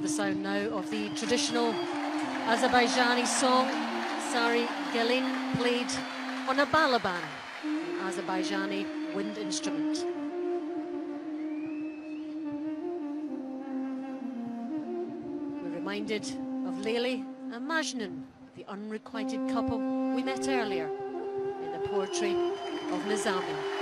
The sound now of the traditional Azerbaijani song, Sari Gelin, played on a balaban, an Azerbaijani wind instrument. We're reminded of Leyli and Majnun, the unrequited couple we met earlier in the poetry of Nizami.